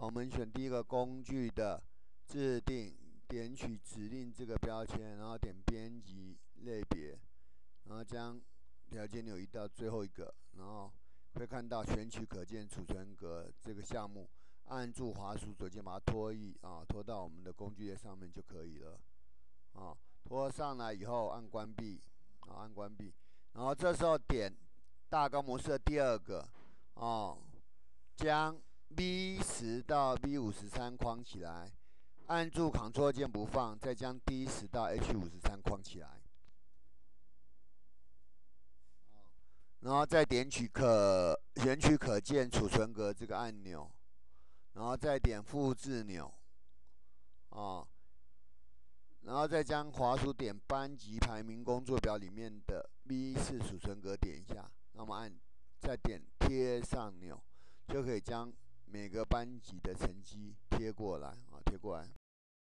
我们选第一个工具的制定，点取指令这个标签，然后点编辑类别，然后将条件钮移到最后一个，然后会看到选取可见储存格这个项目，按住滑鼠左键把它拖移啊，拖到我们的工具页上面就可以了啊。拖上来以后按关闭啊，按关闭，然后这时候点大纲模式的第二个啊，将。V 十到 B 五十三框起来，按住 Ctrl 键不放，再将 D 十到 H 五十三框起来，然后再点取可选取可见储存格这个按钮，然后再点复制钮，啊，然后再将滑鼠点班级排名工作表里面的 V 四储存格点一下，那么按再点贴上钮，就可以将。每个班级的成绩贴过来啊，贴过来。